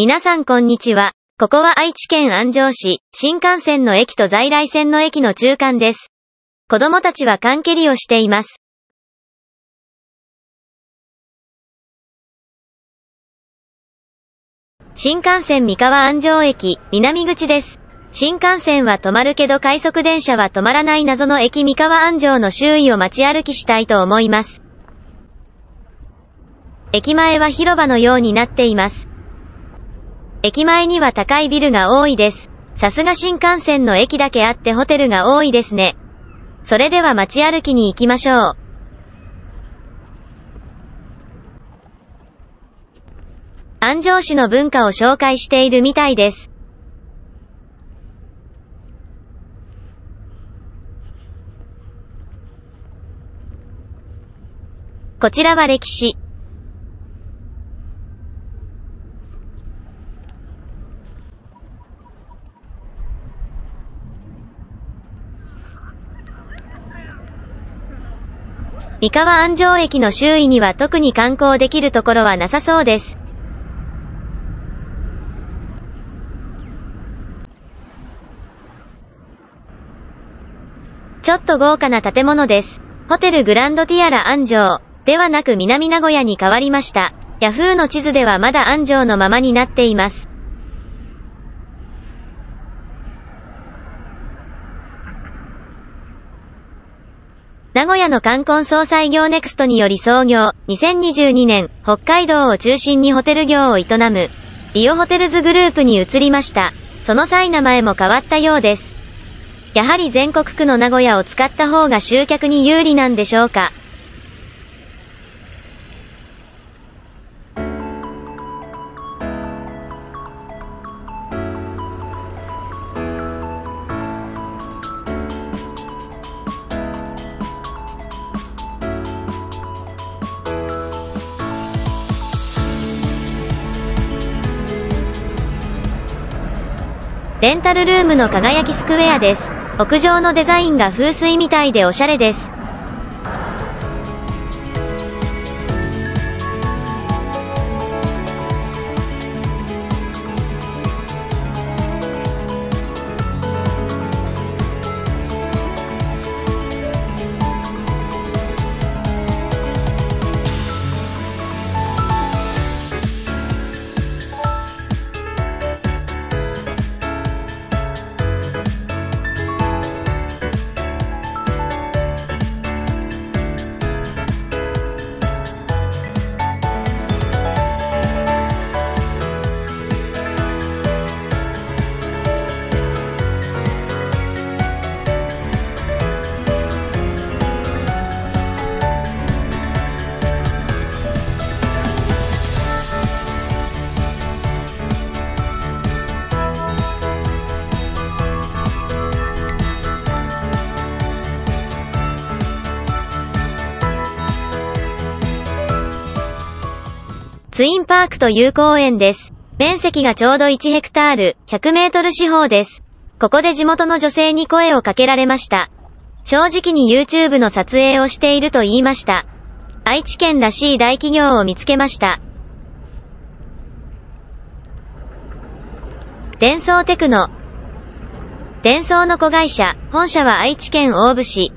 皆さんこんにちは。ここは愛知県安城市、新幹線の駅と在来線の駅の中間です。子供たちは缶蹴りをしています。新幹線三河安城駅、南口です。新幹線は止まるけど快速電車は止まらない謎の駅三河安城の周囲を街歩きしたいと思います。駅前は広場のようになっています。駅前には高いビルが多いです。さすが新幹線の駅だけあってホテルが多いですね。それでは街歩きに行きましょう。安城市の文化を紹介しているみたいです。こちらは歴史。三河安城駅の周囲には特に観光できるところはなさそうです。ちょっと豪華な建物です。ホテルグランドティアラ安城ではなく南名古屋に変わりました。ヤフーの地図ではまだ安城のままになっています。名古屋の観光総裁業ネクストにより創業、2022年、北海道を中心にホテル業を営む、リオホテルズグループに移りました。その際名前も変わったようです。やはり全国区の名古屋を使った方が集客に有利なんでしょうか？レンタルルームの輝きスクエアです。屋上のデザインが風水みたいでおしゃれです。ツインパークという公園です。面積がちょうど1ヘクタール、100メートル四方です。ここで地元の女性に声をかけられました。正直に YouTube の撮影をしていると言いました。愛知県らしい大企業を見つけました。伝送テクノ。伝送の子会社、本社は愛知県大府市、